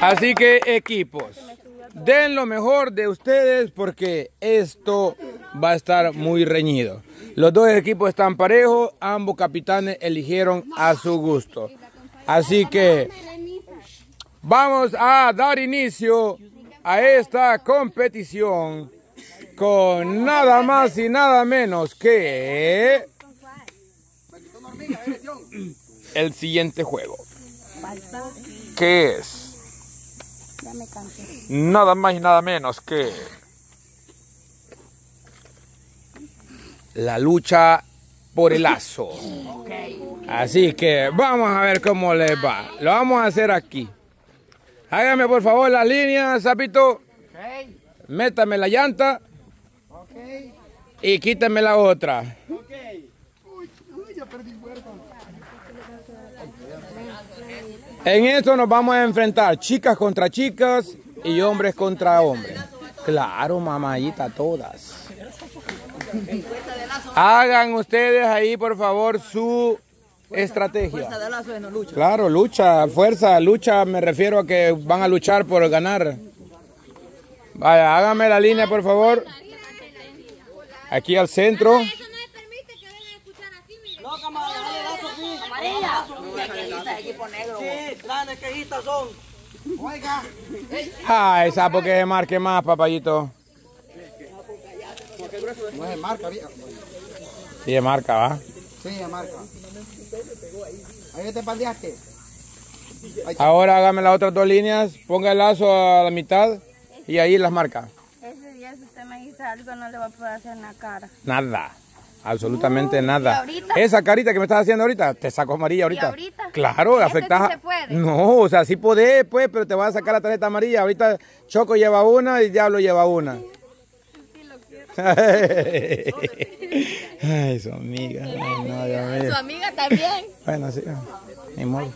Así que equipos, den lo mejor de ustedes porque esto va a estar muy reñido. Los dos equipos están parejos, ambos capitanes eligieron a su gusto. Así que vamos a dar inicio a esta competición con nada más y nada menos que el siguiente juego. ¿Qué es? Nada más y nada menos que la lucha por el lazo. Así que vamos a ver cómo les va. Lo vamos a hacer aquí. Hágame por favor las líneas, sapito. Métame la llanta. Y quítame la otra. En esto nos vamos a enfrentar chicas contra chicas y hombres contra hombres. Claro, mamayita, todas. Hagan ustedes ahí, por favor, su estrategia. Claro, lucha, fuerza, lucha, me refiero a que van a luchar por ganar. Vaya, háganme la línea, por favor. Aquí al centro. Son. Oiga. Ay, sapo que se marque más, papayito. No es marca, Sí, es marca, ¿va? Sí, es marca. Ahí te pandeaste. Ahora hágame las otras dos líneas, ponga el lazo a la mitad y ahí las marca. Ese día si usted me dice algo no le va a poder hacer en la cara. Nada. Absolutamente nada. Esa carita que me estás haciendo ahorita, te saco amarilla ahorita. Claro, afecta. se puede? No, o sea, sí podés, pues, pero te vas a sacar la tarjeta amarilla. Ahorita Choco lleva una y Diablo lleva una. Sí, lo quiero. Ay, su amiga. Su amiga también. Bueno, sí. Ni modo.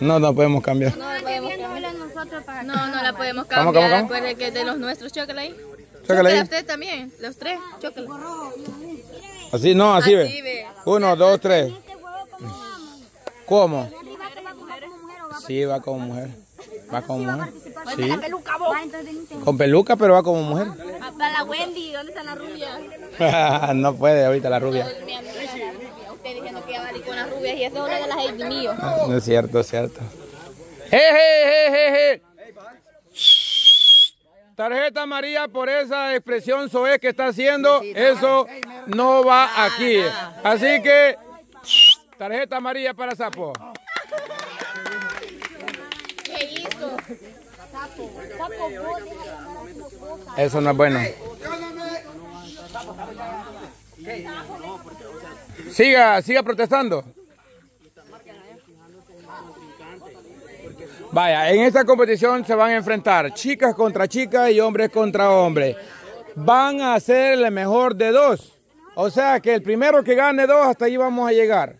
No, no podemos cambiar. No, no, podemos cambiar. no, no la podemos cambiar. ¿Cómo, cómo, cómo? que de los nuestros, chócala ahí. Chócala ahí. usted también, los tres, chócala. Así, no, así, ve. Uno, dos, tres. ¿Cómo? Sí, va como mujer. Va como mujer. Sí. Con peluca, pero va como mujer. Para la Wendy, ¿dónde está la rubia? no puede ahorita la rubia. Usted diciendo que ya va a ir con las rubias y eso es una de las mío. No es cierto, es cierto. ¡Je, Tarjeta María por esa expresión soez que está haciendo. Eso no va aquí. Así que, tarjeta María para Sapo. ¿Qué hizo? Eso no es bueno. Siga, siga protestando. Vaya, en esta competición se van a enfrentar chicas contra chicas y hombres contra hombres. Van a ser el mejor de dos. O sea que el primero que gane dos, hasta ahí vamos a llegar.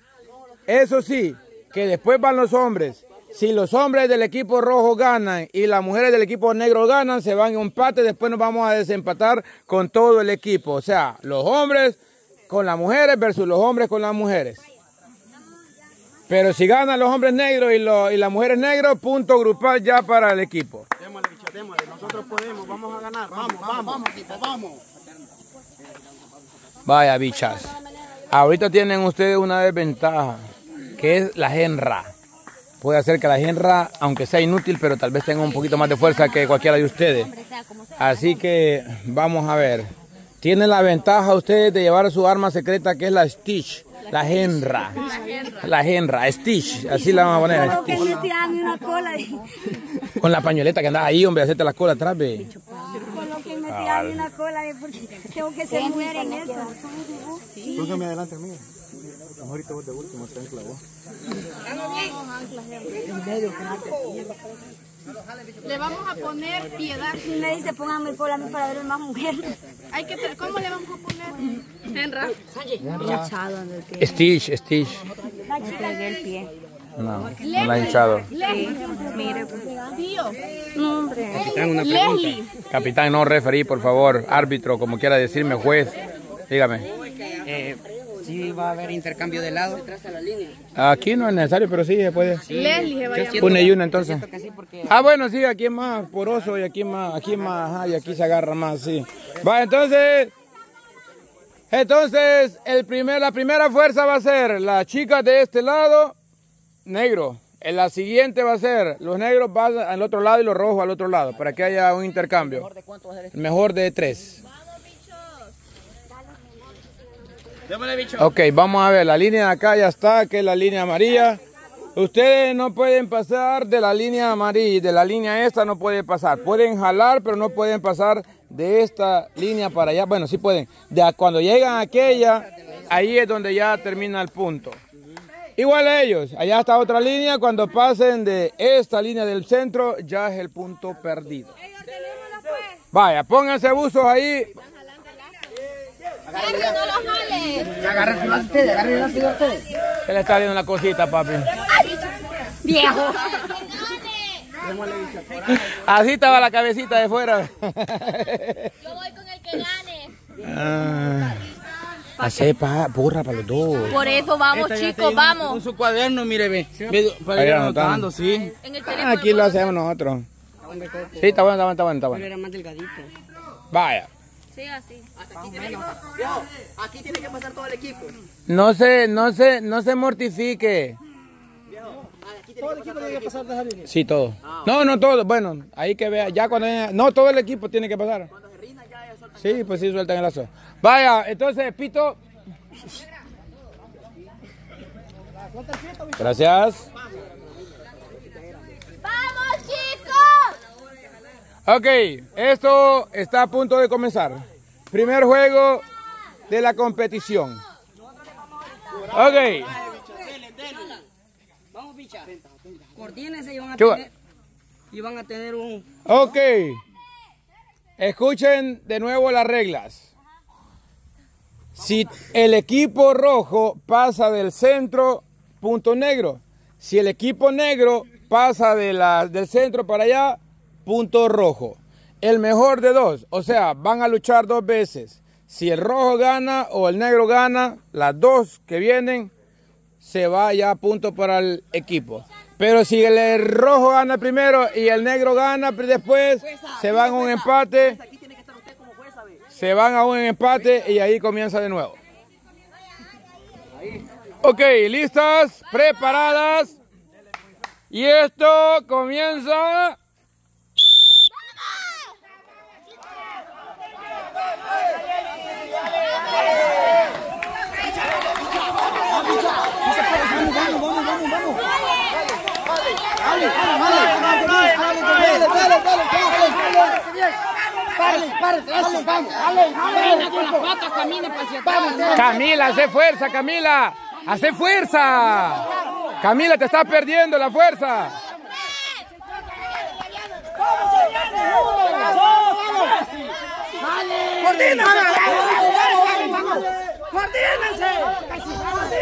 Eso sí, que después van los hombres. Si los hombres del equipo rojo ganan y las mujeres del equipo negro ganan, se van en empate. Después nos vamos a desempatar con todo el equipo. O sea, los hombres con las mujeres versus los hombres con las mujeres. Pero si ganan los hombres negros y, y las mujeres negras, punto grupal ya para el equipo. Démosle, bicho, démosle. Nosotros podemos, vamos a ganar. Vamos, vamos, vamos, equipo, vamos. Vaya, bichas. Ahorita tienen ustedes una desventaja, que es la genra. Puede hacer que la genra, aunque sea inútil, pero tal vez tenga un poquito más de fuerza que cualquiera de ustedes. Así que vamos a ver. Tienen la ventaja ustedes de llevar su arma secreta, que es la Stitch. La genra. La genra. Stitch. Así la vamos a poner. Con la pañoleta que andaba ahí, hombre, hacerte la cola atrás, ve. Ah, una cola, porque tengo que ser mujer en eso. Póngame adelante, amigo. Ahorita vos de último, te ancla vos. En medio, le vamos a poner piedad. Si me dice póngame por a mí para ver más mujer. Hay que ¿Cómo le vamos a poner? Henra. Stitch, Stitch. el pie. No, no la ha hinchado. Mire, tío. No, hombre. Capitán, una pregunta. Capitán, no referí, por favor. Árbitro, como quiera decirme, juez. Dígame. Eh, Sí, va a haber intercambio de lado. Aquí no es necesario, pero sí se puede. Leslie se Una y una entonces. Ah, bueno, sí, aquí es más poroso y aquí más, aquí más, ajá, y aquí se agarra más, sí. Va, entonces, entonces, el primer, la primera fuerza va a ser las chicas de este lado, negro. En la siguiente va a ser los negros van al otro lado y los rojos al otro lado, para que haya un intercambio. ¿Mejor de cuánto va a ser? Mejor de tres. Ok, vamos a ver, la línea de acá ya está, que es la línea amarilla. Ustedes no pueden pasar de la línea amarilla, de la línea esta no pueden pasar. Pueden jalar, pero no pueden pasar de esta línea para allá. Bueno, sí pueden. De cuando llegan a aquella, ahí es donde ya termina el punto. Igual a ellos, allá está otra línea, cuando pasen de esta línea del centro, ya es el punto perdido. Vaya, pónganse buzos ahí. Se le está viendo una cosita, papi. Viejo. Así estaba la cabecita de fuera. Yo voy con el que gane. Ah, hace pa, burra para los dos. Por eso vamos, chicos, vamos. Con su cuaderno, mire, ve. Para ir anotando, sí. Ah, aquí lo hacemos nosotros. Sí, está bueno, está bueno, está bueno. Está bueno. era más delgadito. Vaya. Sí, así. Aquí tiene que pasar todo el equipo. No se, no se, no se mortifique. Todo el equipo tiene que pasar de esa línea. Sí, todo. No, no todo. Bueno, ahí que vea. Ya cuando. No, todo el equipo tiene que pasar. Cuando se rinda ya, ya sueltan. Sí, pues sí, sueltan el lazo. Vaya, entonces, Pito. Gracias. ¡Vamos, chicos! Ok, esto está a punto de comenzar. Primer juego de la competición. Ok. Vamos, picha. Coordínense y van a tener, y van a tener un... Ok. Escuchen de nuevo las reglas. Si el equipo rojo pasa del centro, punto negro. Si el equipo negro pasa de la, del centro para allá, punto rojo. El mejor de dos, o sea, van a luchar dos veces. Si el rojo gana o el negro gana, las dos que vienen, se va ya punto para el equipo. Pero si el rojo gana primero y el negro gana después, se van a un empate. Se van a un empate y ahí comienza de nuevo. Ok, listas, preparadas. Y esto comienza... Camila, hace fuerza, Camila. Hace fuerza. Camila, te estás perdiendo la fuerza.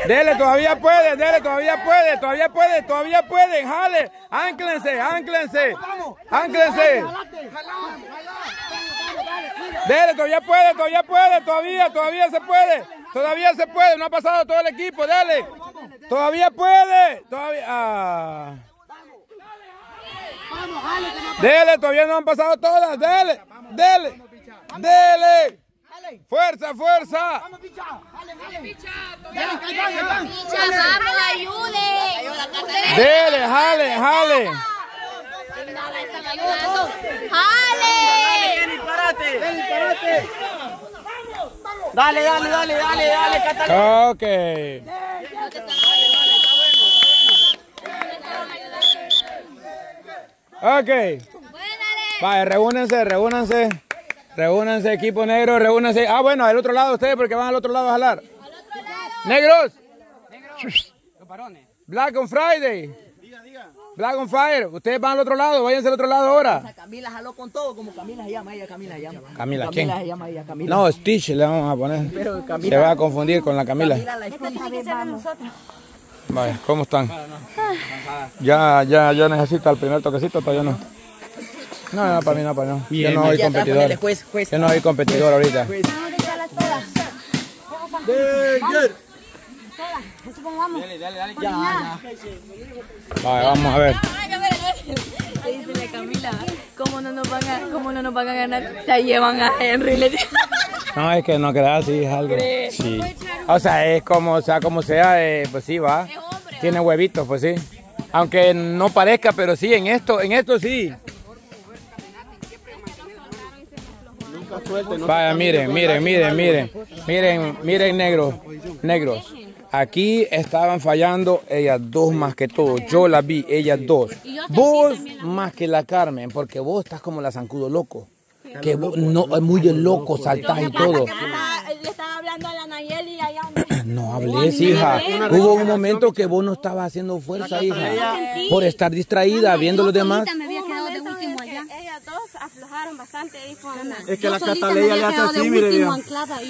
Dele, todavía puede, dele, todavía puede, todavía puede, todavía pueden, jale, anclense, anclense, anclense. Dele, todavía puede, todavía puede, todavía, todavía se puede, todavía se puede, no ha pasado todo el equipo, dale, todavía puede, todavía. Ah. Dele, todavía no han pasado todas, dele, dele, dele. Fuerza, fuerza. Vamos, picha. vamos, ayude. Dele, jale, jale. ¡Jale! Dale, dale, dale, dale, dale, Catalina. Ok. Ok. Vale, reúnense, reúnense. Reúnanse, equipo negro, reúnanse. Ah, bueno, al otro lado ustedes porque van al otro lado a jalar. ¡Negros! Negros. Los varones. Black on Friday. Black on Fire. Ustedes van al otro lado, váyanse al otro lado ahora. Camila jaló con todo, como Camila se llama ella, Camila se llama. Camila, ¿quién? Camila se llama ella, Camila. No, Stitch le vamos a poner. Pero Camila, Se va a confundir con la Camila. Camila la esposa. Vale, ¿cómo están? Ya, ya, ya necesita el primer toquecito, todavía no. No, no, para mí no, para mí no. Yo no soy competidor. juez, juez. Yo no soy competidor ahorita. Eso como vamos. Dale, dale, dale. Ya, ya. Vale, vamos a ver. Dice Camila, ¿cómo no nos van a, cómo no nos van a ganar? Se llevan a Henry. Le no, es que no creas, sí, es algo. Sí. O sea, es como, sea, como sea, eh, pues sí, va. Tiene huevitos, pues sí. Aunque no parezca, pero sí, en esto, en esto sí. Vaya, miren, miren, miren, miren, miren, miren, negros, negros. Aquí estaban fallando ellas dos más que todo. Yo las vi, ellas dos. Vos más que la Carmen, porque vos estás como la zancudo loco. Que vos, no, es muy loco, saltás y todo. No hables, hija. Hubo un momento que vos no estabas haciendo fuerza, hija. Por estar distraída, viendo los demás aflojaron bastante ahí Es que la cataleya le hace así, mire,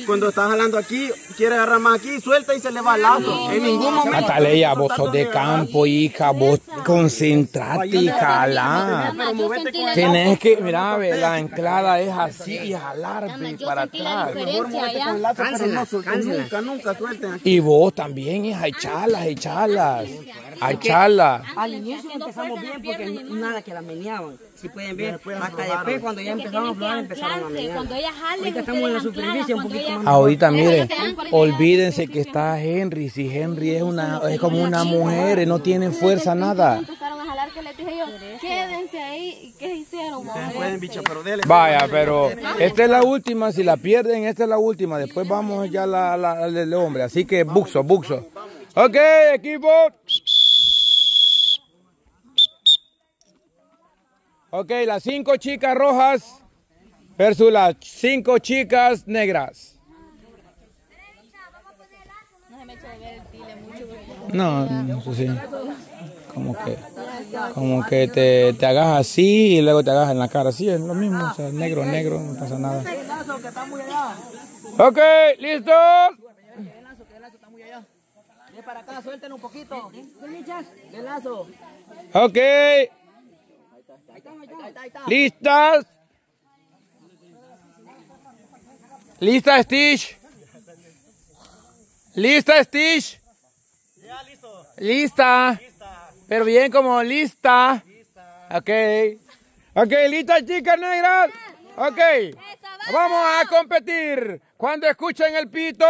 Cuando está jalando aquí, quiere agarrar más aquí, suelta y se le va al lazo. En ningún momento. Cataleya, vos sos de campo, hija, vos concentrate y jala. Tienes que, mira, la anclada es así y jalar para atrás. Nunca, nunca suelten. Y vos también, hija, echalas, echalas. Echarlas. Al inicio empezamos bien porque nada que la meneaban. Si pueden ver, hasta después cuando ya empezamos a hablar empezaron a menear. Cuando ella jale, Ahorita estamos en la superficie un poquito más. Ahorita mire, olvídense que está Henry. Si Henry es una es como una mujer, no tiene fuerza nada. Empezaron a quédense ahí, ¿qué hicieron? Vaya, pero esta es la última, si la pierden, esta es la última. Después vamos ya la, la, la hombre. Así que buxo, buxo. Ok, equipo. Ok, las cinco chicas rojas versus las cinco chicas negras. No, no, eso sí. Como que, como que te, te hagas así y luego te hagas en la cara. Sí, es lo mismo. O sea, negro, negro, no pasa nada. Ok, listo. para acá, suelten un poquito. Ok. ¿Listas? ¿Lista, Stitch? ¿Lista, Stitch? Ya, listo. ¿Lista? Pero bien como lista. Ok. Ok, lista, chicas negras. Ok. Vamos a competir. Cuando escuchen el pito.